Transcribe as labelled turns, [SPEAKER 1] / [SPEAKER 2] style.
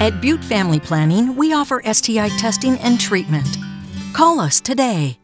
[SPEAKER 1] At Butte Family Planning, we offer STI testing and treatment. Call us today.